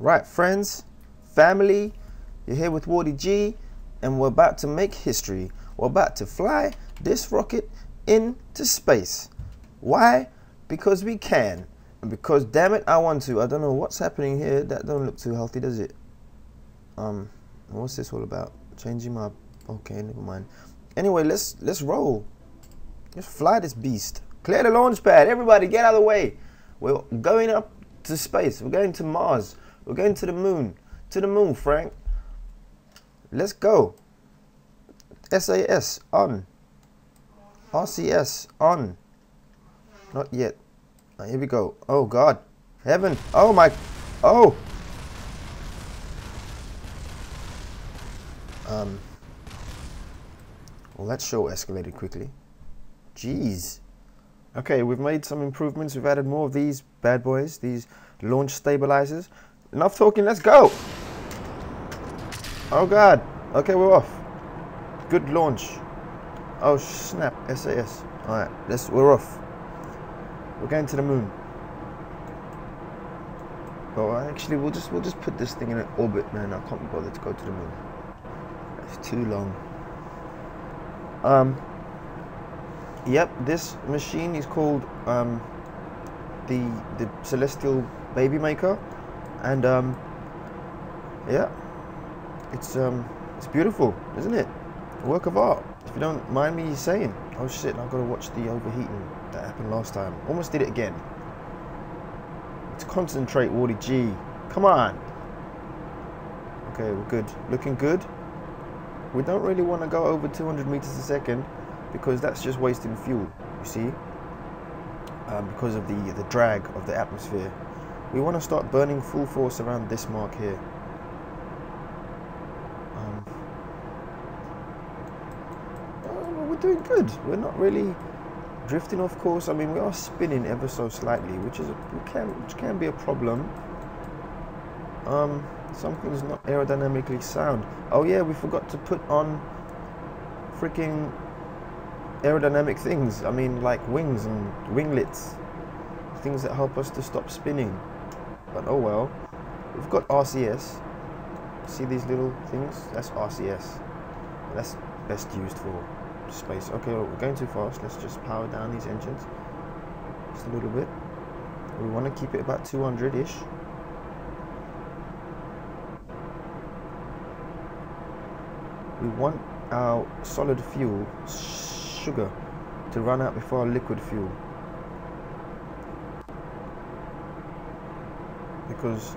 Right, friends, family, you're here with Wardy G, and we're about to make history. We're about to fly this rocket into space. Why? Because we can. And because, damn it, I want to. I don't know what's happening here. That don't look too healthy, does it? Um, what's this all about? Changing my... Okay, never mind. Anyway, let's let's roll. Let's fly this beast. Clear the launch pad. Everybody, get out of the way. We're going up to space. We're going to Mars. We're going to the moon. To the moon, Frank. Let's go. SAS on. RCS on. Not yet. Here we go. Oh God. Heaven. Oh my. Oh. Um. Well, that show escalated quickly. Jeez. Okay, we've made some improvements. We've added more of these bad boys, these launch stabilizers. Enough talking, let's go! Oh god. Okay, we're off. Good launch. Oh snap, SAS. Alright, let's we're off. We're going to the moon. Oh actually we'll just we'll just put this thing in an orbit, man. I can't be bothered to go to the moon. It's too long. Um Yep, this machine is called um, the the Celestial Baby Maker, and um, yeah, it's um, it's beautiful, isn't it? A work of art. If you don't mind me saying. Oh shit! I've got to watch the overheating that happened last time. Almost did it again. Let's concentrate, Wardy G. Come on. Okay, we're good. Looking good. We don't really want to go over 200 meters a second because that's just wasting fuel, you see, um, because of the, the drag of the atmosphere. We want to start burning full force around this mark here. Um, oh, we're doing good. We're not really drifting off course. I mean, we are spinning ever so slightly, which is a, can which can be a problem. Um, something's not aerodynamically sound. Oh yeah, we forgot to put on freaking aerodynamic things. I mean, like wings and winglets, things that help us to stop spinning. But oh well. We've got RCS. See these little things? That's RCS. That's best used for space. Okay, well, we're going too fast. Let's just power down these engines just a little bit. We want to keep it about 200-ish. We want our solid fuel sugar to run out before liquid fuel. Because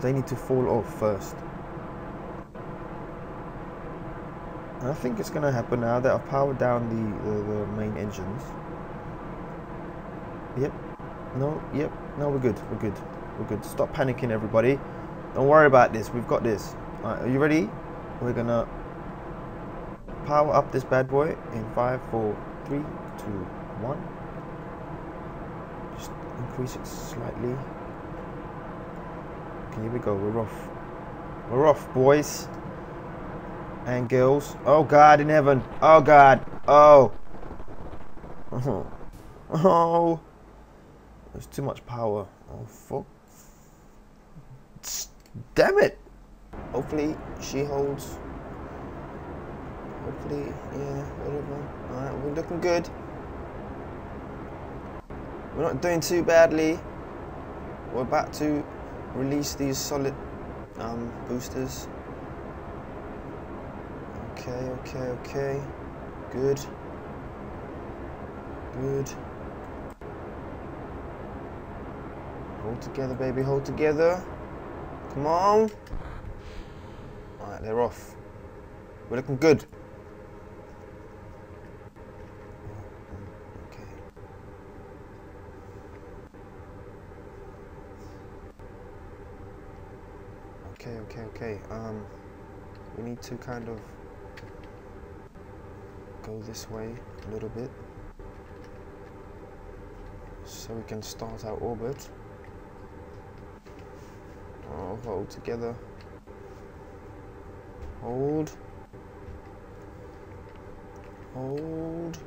they need to fall off first. And I think it's going to happen now that I've powered down the, the, the main engines. Yep. No, yep. No, we're good. We're good. We're good. Stop panicking, everybody. Don't worry about this. We've got this. Are you ready? We're going to power up this bad boy in five, four, three, two, one. Increase it slightly. Okay, here we go. We're off. We're off, boys and girls. Oh God in heaven. Oh God. Oh. Oh. Oh. There's too much power. Oh fuck. Damn it. Hopefully she holds Hopefully, yeah, whatever. Alright, we're looking good. We're not doing too badly. We're about to release these solid um, boosters. Okay, okay, okay. Good. Good. Hold together, baby, hold together. Come on. Alright, they're off. We're looking good. Okay, okay, okay. Um, we need to kind of go this way a little bit so we can start our orbit. Hold together. Hold. Hold.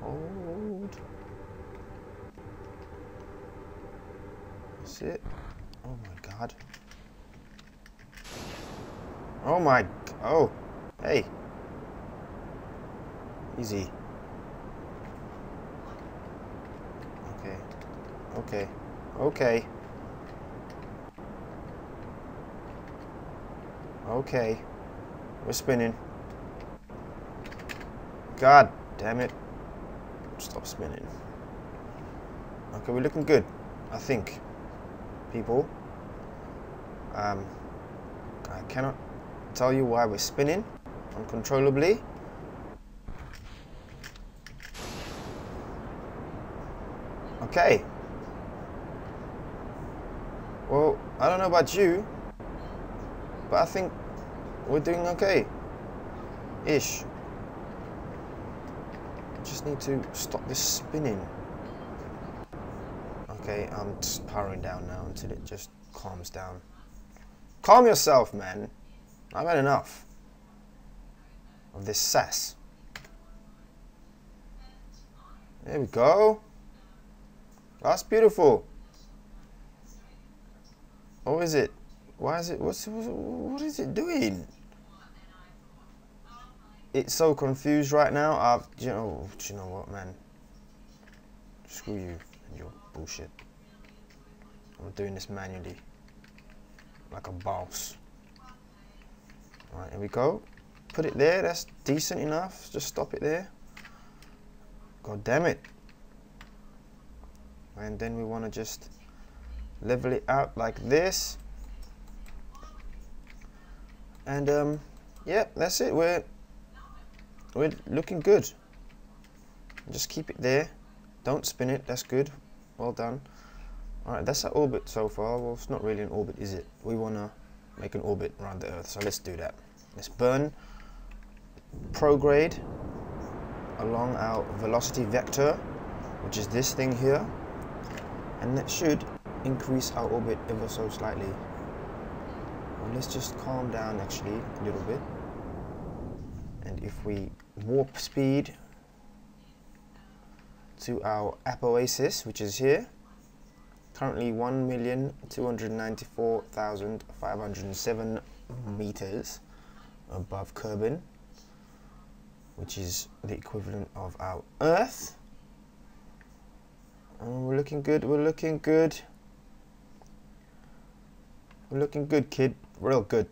Hold. That's it. Oh my god. Oh my... Oh. Hey. Easy. Okay. Okay. Okay. Okay. We're spinning. God damn it. Stop spinning. Okay, we're looking good. I think. People. Um, I cannot tell you why we're spinning uncontrollably. Okay. Well, I don't know about you, but I think we're doing okay. Ish. I Just need to stop this spinning. Okay, I'm powering down now until it just calms down. Calm yourself, man. I've had enough of this SAS. There we go. That's beautiful. What is it? Why is it? What's what is it doing? It's so confused right now. I've, you know, do you know what, man? Screw you and your bullshit. I'm doing this manually, like a boss. All right, here we go. Put it there. That's decent enough. Just stop it there. God damn it and then we want to just level it out like this and um, yeah that's it we're we're looking good just keep it there don't spin it that's good well done alright that's our orbit so far well it's not really an orbit is it we want to make an orbit around the earth so let's do that let's burn prograde along our velocity vector which is this thing here and that should increase our orbit ever so slightly. Well, let's just calm down actually a little bit. And if we warp speed to our apoapsis, which is here, currently 1,294,507 meters above Kerbin, which is the equivalent of our Earth. Oh, we're looking good. We're looking good. We're looking good, kid. Real good.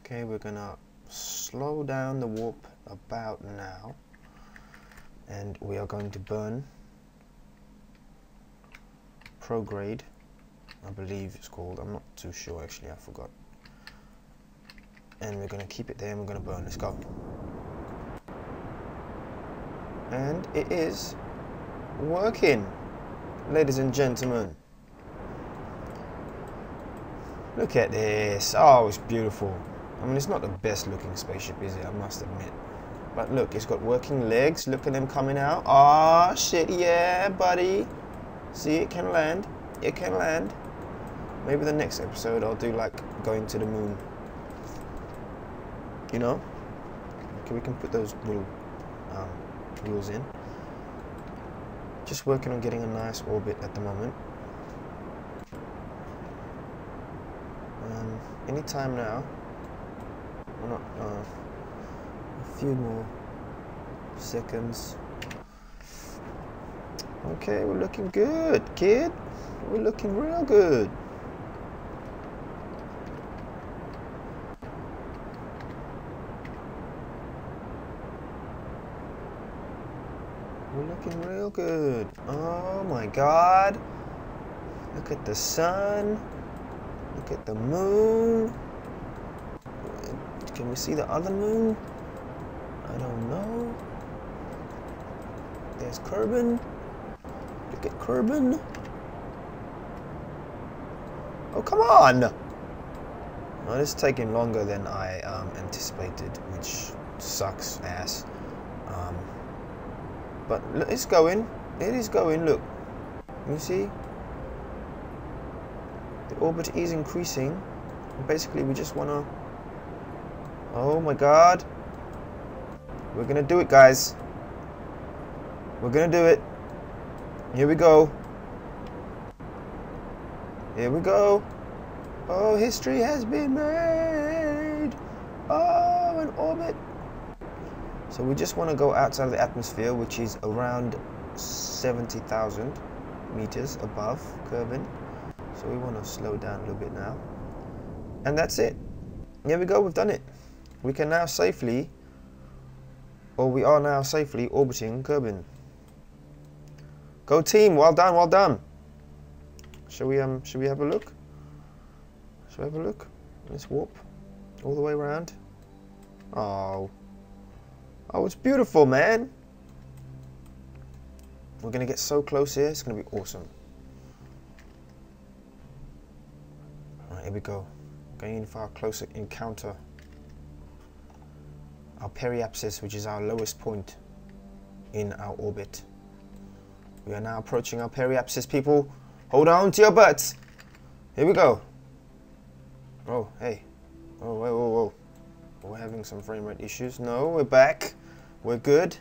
Okay, we're gonna slow down the warp about now. And we are going to burn prograde. I believe it's called. I'm not too sure actually. I forgot. And we're gonna keep it there and we're gonna burn. Let's go and it is working ladies and gentlemen look at this oh it's beautiful I mean it's not the best looking spaceship is it I must admit but look it's got working legs look at them coming out oh shit yeah buddy see it can land it can land maybe the next episode I'll do like going to the moon you know okay we can put those little um, in. Just working on getting a nice orbit at the moment. Um, anytime now, well not, uh, a few more seconds. Okay, we're looking good, kid. We're looking real good. We're looking real good. Oh my god. Look at the sun. Look at the moon. Can we see the other moon? I don't know. There's Kerbin. Look at Kerbin. Oh, come on! Well, this is taking longer than I um, anticipated, which sucks ass. Um, but look, it's going. It is going, look. You see? The orbit is increasing. Basically, we just want to... Oh my god. We're going to do it, guys. We're going to do it. Here we go. Here we go. Oh, history has been made. Oh, an orbit. So we just want to go outside of the atmosphere, which is around 70,000 meters above Kerbin. So we want to slow down a little bit now. And that's it. Here we go, we've done it. We can now safely, or we are now safely orbiting Kerbin. Go team, well done, well done. Shall we um should we have a look? Shall we have a look? Let's warp all the way around. Oh. Oh, it's beautiful, man. We're gonna get so close here, it's gonna be awesome. Alright, here we go. Going in for our closer encounter. Our periapsis, which is our lowest point in our orbit. We are now approaching our periapsis, people. Hold on to your butts. Here we go. Oh, hey. Oh, whoa, whoa, whoa. We're having some frame rate issues. No, we're back. We're good.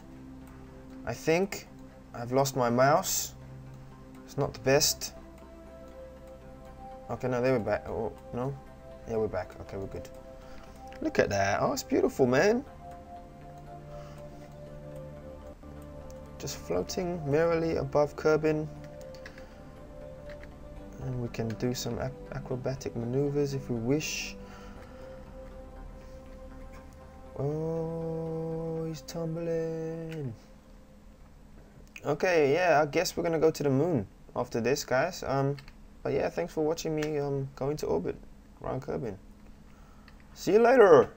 I think. I've lost my mouse. It's not the best. Okay, no, they were back. Oh, no? Yeah, we're back. Okay, we're good. Look at that. Oh, it's beautiful, man. Just floating merrily above Kerbin. And we can do some ac acrobatic maneuvers if we wish. Oh, he's tumbling. Okay, yeah, I guess we're gonna go to the moon after this, guys. Um, but yeah, thanks for watching me um going to orbit around Kerbin. See you later.